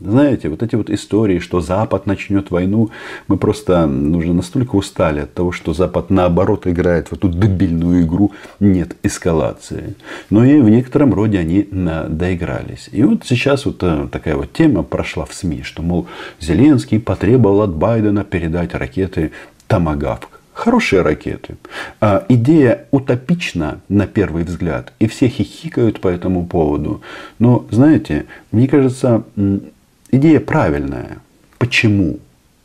Знаете, вот эти вот истории, что Запад начнет войну, мы просто уже настолько устали от того, что Запад наоборот играет в эту дебильную игру нет эскалации. Но и в некотором роде они доигрались. И вот сейчас вот э, такая вот тема прошла в СМИ, что, мол, Зеленский потребовал от Байдена передать ракеты Томагавк. Хорошие ракеты. А, идея утопична на первый взгляд. И все хихикают по этому поводу. Но, знаете, мне кажется, идея правильная. Почему?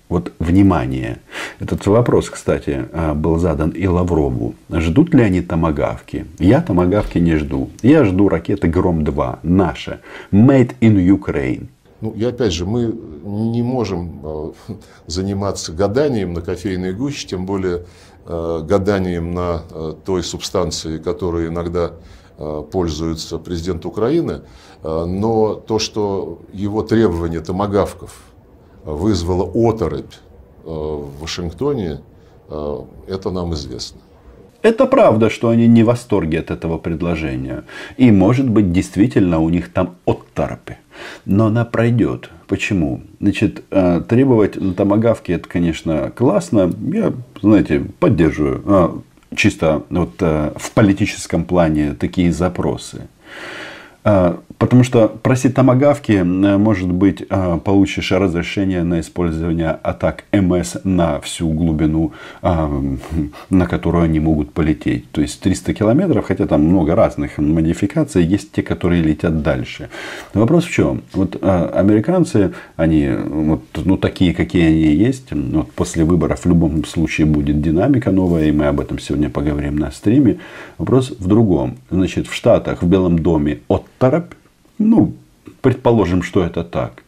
Вот внимание. Этот вопрос, кстати, а, был задан и Лаврову. Ждут ли они томагавки? Я томагавки не жду. Я жду ракеты Гром-2. Наша. Made in Ukraine. Ну, и опять же, мы не можем а, заниматься гаданием на кофейной гуще, тем более а, гаданием на той субстанции, которой иногда пользуется президент Украины. Но то, что его требование томагавков вызвало оторопь в Вашингтоне, это нам известно. Это правда, что они не в восторге от этого предложения. И может быть действительно у них там отторпы. Но она пройдет. Почему? Значит, э, требовать на томогавке это, конечно, классно. Я, знаете, поддерживаю а, чисто вот э, в политическом плане такие запросы. А, потому что просить томогавки, э, может быть, а, получишь разрешение на использование атак МС на всю глубину, а, на которую они могут полететь. То есть 300 километров, хотя там много разных модификаций, есть те, которые летят дальше. вопрос в чем? Вот американцы, они вот, ну, такие, какие они есть. Вот после выборов в любом случае будет динамика новая, и мы об этом сегодня поговорим на стриме. Вопрос в другом. Значит, в Штатах, в Белом доме от торопь, ну, предположим, что это так,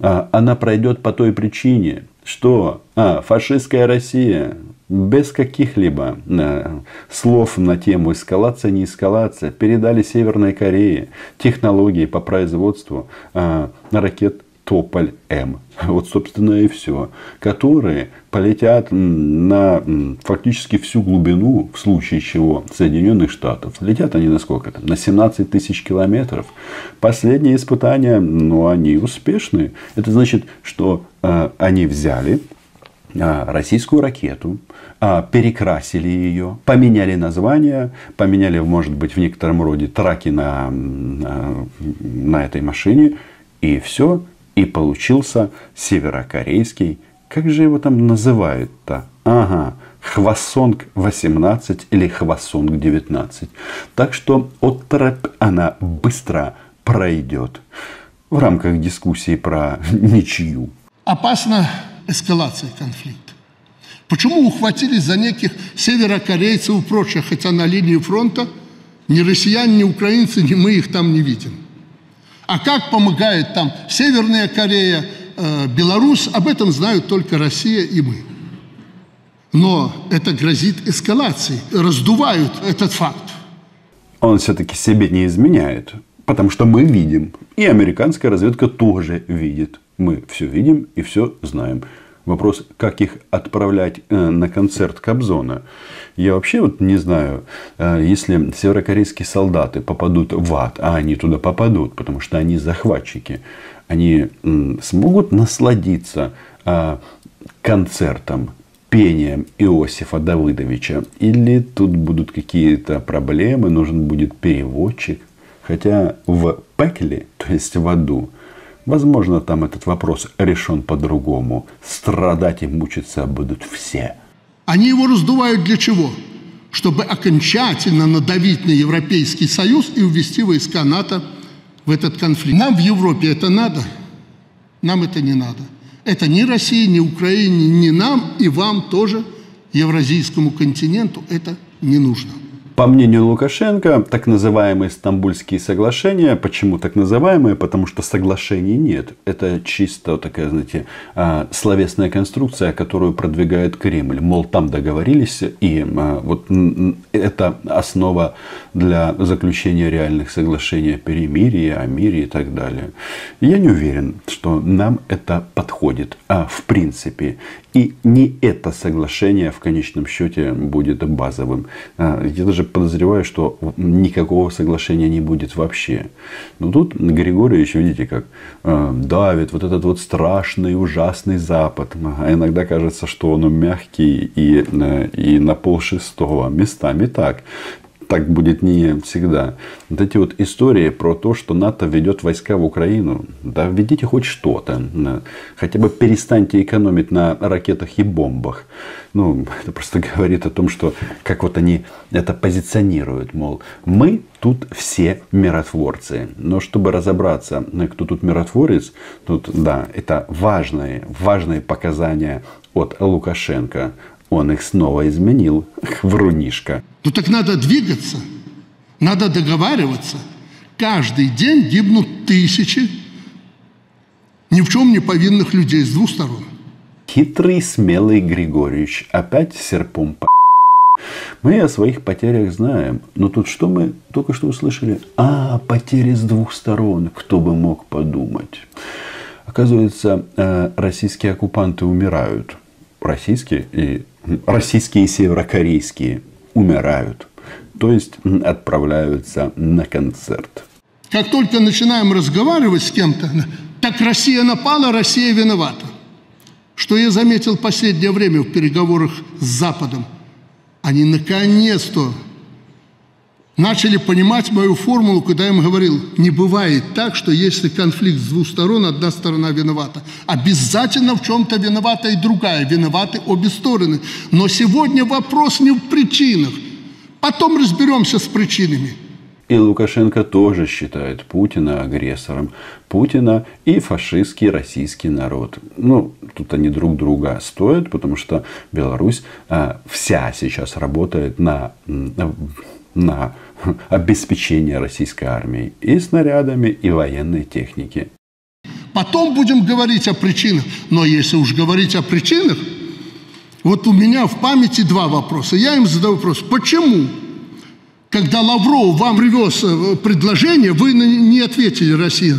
а, она пройдет по той причине, что а, фашистская Россия без каких-либо а, слов на тему эскалация, не эскалация передали Северной Корее технологии по производству а, ракет Тополь-М. Вот, собственно, и все. Которые полетят на фактически всю глубину, в случае чего, Соединенных Штатов. Летят они на сколько там? На 17 тысяч километров. Последние испытания, ну, они успешны. Это значит, что э, они взяли э, российскую ракету, э, перекрасили ее, поменяли название, поменяли, может быть, в некотором роде траки на, на, на этой машине, и все и получился северокорейский, как же его там называют-то? Ага, Хвасонг-18 или Хвасонг-19. Так что отторопь она быстро пройдет в рамках дискуссии про ничью. Опасна эскалация конфликта. Почему ухватились за неких северокорейцев и прочих, хотя на линии фронта ни россияне, ни украинцы, ни мы их там не видим. А как помогает там Северная Корея, э, Беларусь, об этом знают только Россия и мы. Но это грозит эскалацией, раздувают этот факт. Он все-таки себе не изменяет, потому что мы видим, и американская разведка тоже видит. Мы все видим и все знаем. Вопрос, как их отправлять э, на концерт Кобзона. Я вообще вот не знаю, э, если северокорейские солдаты попадут в ад, а они туда попадут, потому что они захватчики, они смогут насладиться э, концертом, пением Иосифа Давыдовича? Или тут будут какие-то проблемы, нужен будет переводчик? Хотя в пекле, то есть в аду, Возможно, там этот вопрос решен по-другому. Страдать и мучиться будут все. Они его раздувают для чего? Чтобы окончательно надавить на Европейский Союз и увести войска НАТО в этот конфликт. Нам в Европе это надо? Нам это не надо. Это ни России, ни Украине, ни нам и вам тоже, евразийскому континенту, это не нужно. По мнению Лукашенко, так называемые Стамбульские соглашения, почему так называемые? Потому что соглашений нет. Это чисто такая, знаете, а, словесная конструкция, которую продвигает Кремль. Мол, там договорились, и а, вот это основа для заключения реальных соглашений о перемирии, о мире и так далее. Я не уверен, что нам это подходит, а в принципе. И не это соглашение в конечном счете будет базовым. А, я даже подозреваю, что никакого соглашения не будет вообще. Но тут Григорьевич, видите, как а, давит вот этот вот страшный, ужасный Запад. А иногда кажется, что он мягкий и, э, и на пол шестого. Местами так так будет не всегда. Вот эти вот истории про то, что НАТО ведет войска в Украину, да введите хоть что-то. Хотя бы перестаньте экономить на ракетах и бомбах. Ну, это просто говорит о том, что как вот они это позиционируют. Мол, мы тут все миротворцы. Но чтобы разобраться, кто тут миротворец, тут, да, это важные, важные показания от Лукашенко. Он их снова изменил, врунишка. Ну так надо двигаться, надо договариваться. Каждый день гибнут тысячи ни в чем не повинных людей с двух сторон. Хитрый, смелый Григорьевич опять серпом по... Мы о своих потерях знаем, но тут что мы только что услышали? А, потери с двух сторон, кто бы мог подумать. Оказывается, э, российские оккупанты умирают. Российские и российские и северокорейские умирают. То есть отправляются на концерт. Как только начинаем разговаривать с кем-то, так Россия напала, Россия виновата. Что я заметил в последнее время в переговорах с Западом. Они наконец-то начали понимать мою формулу, когда я им говорил, не бывает так, что если конфликт с двух сторон, одна сторона виновата. Обязательно в чем-то виновата и другая. Виноваты обе стороны. Но сегодня вопрос не в причинах. Потом разберемся с причинами. И Лукашенко тоже считает Путина агрессором. Путина и фашистский российский народ. Ну, тут они друг друга стоят, потому что Беларусь а, вся сейчас работает на, на обеспечение российской армии и снарядами, и военной техники. Потом будем говорить о причинах. Но если уж говорить о причинах, вот у меня в памяти два вопроса. Я им задаю вопрос, почему, когда Лавров вам привез э, предложение, вы не ответили России?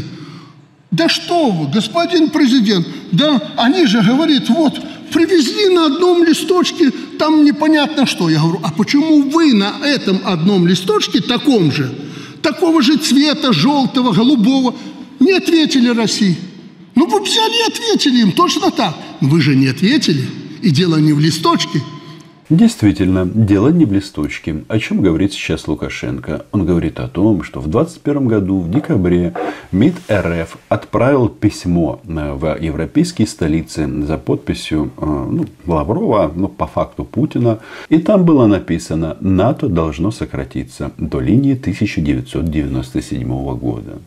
Да что вы, господин президент, да они же говорят, вот привезли на одном листочке там непонятно что. Я говорю, а почему вы на этом одном листочке, таком же, такого же цвета, желтого, голубого, не ответили России? Ну, вы взяли и ответили им точно так. Вы же не ответили. И дело не в листочке – Действительно, дело не в листочке. О чем говорит сейчас Лукашенко? Он говорит о том, что в 2021 году, в декабре, МИД РФ отправил письмо э, в европейские столицы за подписью э, ну, Лаврова, ну, по факту Путина. И там было написано, НАТО должно сократиться до линии 1997 года.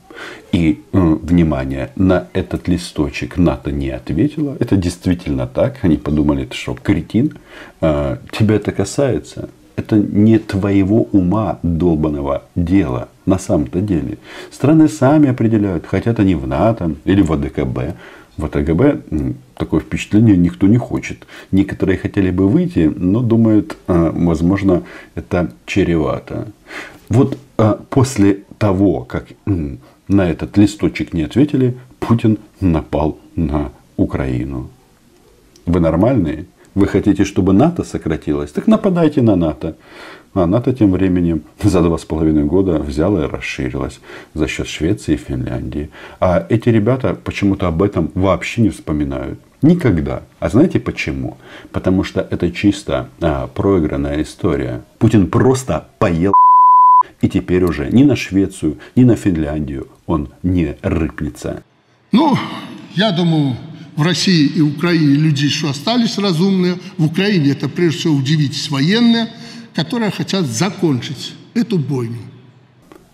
И, э, внимание, на этот листочек НАТО не ответила. Это действительно так. Они подумали, ты что, кретин? Э, тебя это касается. Это не твоего ума долбанного дела на самом-то деле. Страны сами определяют, хотят они в НАТО или в АДКБ. В АТГБ такое впечатление никто не хочет. Некоторые хотели бы выйти, но думают, э, возможно, это чревато. Вот э, после того, как на этот листочек не ответили, Путин напал на Украину. Вы нормальные? Вы хотите, чтобы НАТО сократилось? Так нападайте на НАТО. А НАТО тем временем за два с половиной года взяла и расширилась за счет Швеции и Финляндии. А эти ребята почему-то об этом вообще не вспоминают. Никогда. А знаете почему? Потому что это чисто а, проигранная история. Путин просто поел и теперь уже ни на Швецию, ни на Финляндию он не рыпнется. Ну, я думаю, в России и Украине люди еще остались разумные. В Украине это прежде всего удивитесь военные, которые хотят закончить эту бойню.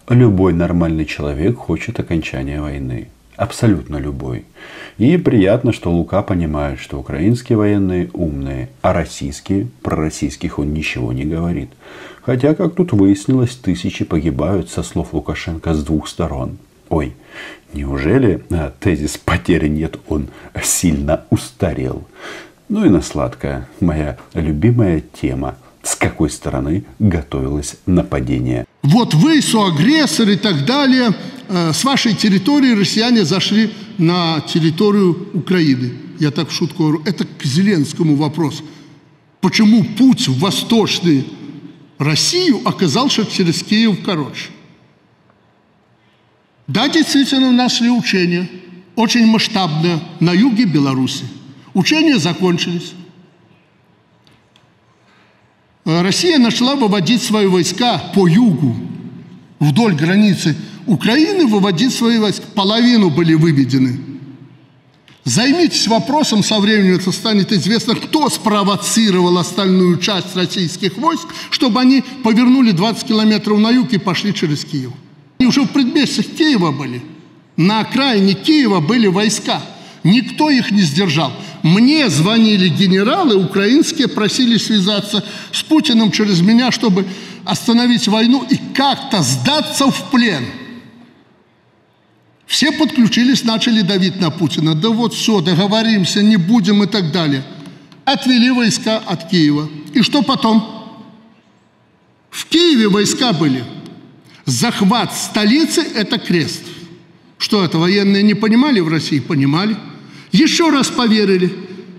Любой нормальный человек хочет окончания войны. Абсолютно любой. И приятно, что Лука понимает, что украинские военные умные, а российские, про российских он ничего не говорит. Хотя, как тут выяснилось, тысячи погибают со слов Лукашенко с двух сторон. Ой, неужели а, тезис потери нет, он сильно устарел? Ну и на сладкое, моя любимая тема. С какой стороны готовилось нападение? Вот вы, соагрессор и так далее, э, с вашей территории россияне зашли на территорию Украины. Я так в шутку говорю. Это к Зеленскому вопрос. Почему путь в восточную Россию оказался через Киев короче? Да, действительно, нашли учения, очень масштабные, на юге Беларуси. Учения закончились. Россия начала выводить свои войска по югу, вдоль границы Украины, выводить свои войска. Половину были выведены. Займитесь вопросом, со временем это станет известно, кто спровоцировал остальную часть российских войск, чтобы они повернули 20 километров на юг и пошли через Киев. Они уже в предместьях Киева были. На окраине Киева были войска. Никто их не сдержал. Мне звонили генералы украинские, просили связаться с Путиным через меня, чтобы остановить войну и как-то сдаться в плен. Все подключились, начали давить на Путина. Да вот все, договоримся, не будем и так далее. Отвели войска от Киева. И что потом? В Киеве войска были. Захват столицы – это крест. Что это, военные не понимали в России? Понимали. Еще раз поверили.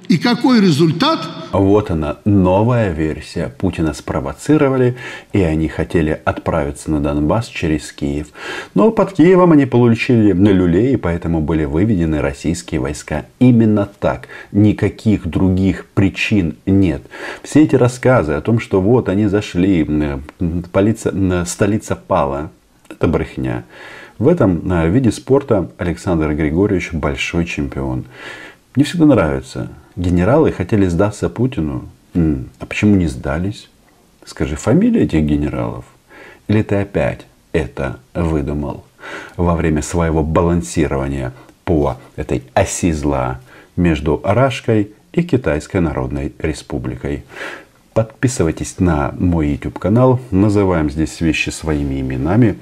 И какой результат? Вот она, новая версия. Путина спровоцировали, и они хотели отправиться на Донбасс через Киев. Но под Киевом они получили на люлей, и поэтому были выведены российские войска. Именно так. Никаких других причин нет. Все эти рассказы о том, что вот они зашли, полиция, столица пала, это брехня. В этом э, виде спорта Александр Григорьевич большой чемпион. Мне всегда нравится. Генералы хотели сдаться Путину. А почему не сдались? Скажи, фамилия этих генералов? Или ты опять это выдумал во время своего балансирования по этой оси зла между Рашкой и Китайской Народной Республикой? Подписывайтесь на мой YouTube канал. Называем здесь вещи своими именами.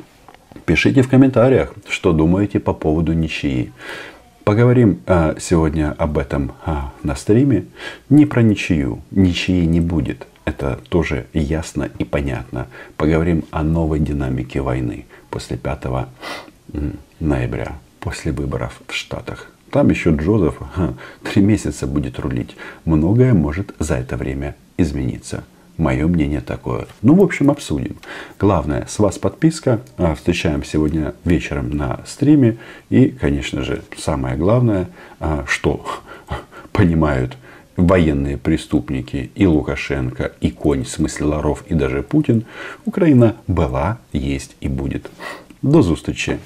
Пишите в комментариях, что думаете по поводу ничьи. Поговорим а, сегодня об этом а, на стриме. Не про ничью. Ничьи не будет. Это тоже ясно и понятно. Поговорим о новой динамике войны после 5 ноября, после выборов в Штатах. Там еще Джозеф три месяца будет рулить. Многое может за это время измениться. Мое мнение такое. Ну, в общем, обсудим. Главное, с вас подписка. А, встречаем сегодня вечером на стриме. И, конечно же, самое главное, а, что понимают военные преступники и Лукашенко, и Конь, в смысле Ларов, и даже Путин, Украина была, есть и будет. До зустрічі